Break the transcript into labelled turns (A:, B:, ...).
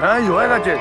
A: 啊有啊大姐